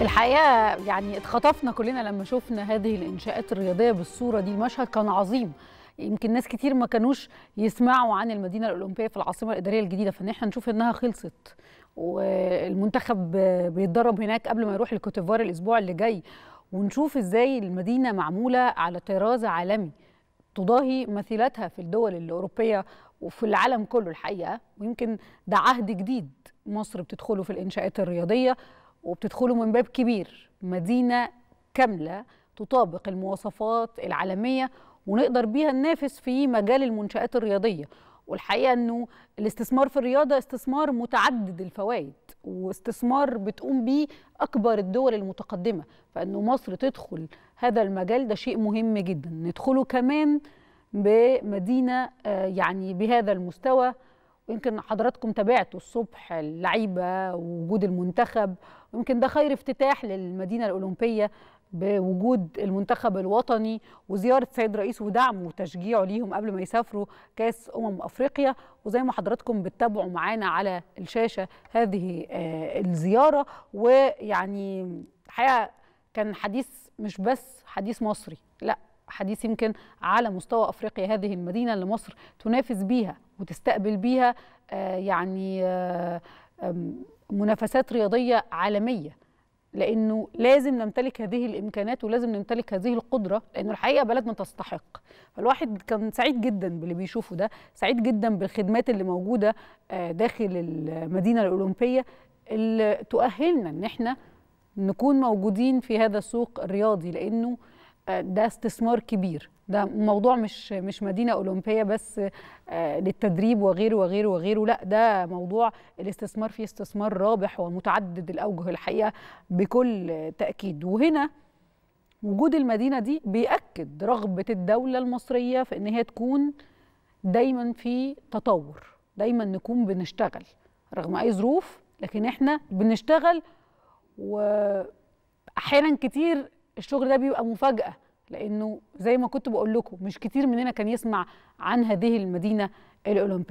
الحقيقة يعني اتخطفنا كلنا لما شفنا هذه الإنشاءات الرياضية بالصورة دي. المشهد كان عظيم. يمكن ناس كتير ما كانوش يسمعوا عن المدينة الأولمبية في العاصمة الإدارية الجديدة فإن إحنا نشوف إنها خلصت والمنتخب بيتدرب هناك قبل ما يروح الكوتيفوار الأسبوع اللي جاي ونشوف إزاي المدينة معمولة على طراز عالمي تضاهي مثيلاتها في الدول الأوروبية وفي العالم كله الحقيقة. ويمكن ده عهد جديد مصر بتدخله في الإنشاءات الرياضية. وبتدخله من باب كبير مدينة كاملة تطابق المواصفات العالمية ونقدر بيها ننافس في مجال المنشآت الرياضية. والحقيقة إنه الاستثمار في الرياضة استثمار متعدد الفوائد واستثمار بتقوم بيه أكبر الدول المتقدمة. فإنه مصر تدخل هذا المجال ده شيء مهم جدا. ندخله كمان بمدينة يعني بهذا المستوى ويمكن حضراتكم تابعتوا الصبح اللعيبة ووجود المنتخب ويمكن ده خير افتتاح للمدينة الأولمبية بوجود المنتخب الوطني وزيارة السيد رئيس ودعمه وتشجيعه ليهم قبل ما يسافروا كأس أمم أفريقيا. وزي ما حضراتكم بتتابعوا معانا على الشاشة هذه الزيارة. ويعني الحقيقة كان حديث مش بس حديث مصري لا حديث يمكن على مستوى أفريقيا هذه المدينة اللي مصر تنافس بيها وتستقبل بيها يعني منافسات رياضية عالمية. لأنه لازم نمتلك هذه الإمكانات ولازم نمتلك هذه القدرة لأنه الحقيقة بلدنا تستحق. فالواحد كان سعيد جدا باللي بيشوفه ده سعيد جدا بالخدمات اللي موجودة داخل المدينة الأولمبية اللي تؤهلنا إن إحنا نكون موجودين في هذا السوق الرياضي. لأنه ده استثمار كبير. ده موضوع مش مش مدينة أولمبية بس للتدريب وغيره وغيره وغيره. لا ده موضوع الاستثمار فيه استثمار رابح ومتعدد الأوجه الحقيقة بكل تأكيد. وهنا وجود المدينة دي بيأكد رغبة الدولة المصرية في إن هي تكون دايما في تطور دايما نكون بنشتغل. رغم أي ظروف لكن إحنا بنشتغل واحيانا كتير الشغل ده بيبقى مفاجأة. لأنه زي ما كنت بقول لكم مش كتير مننا كان يسمع عن هذه المدينة الأولمبية.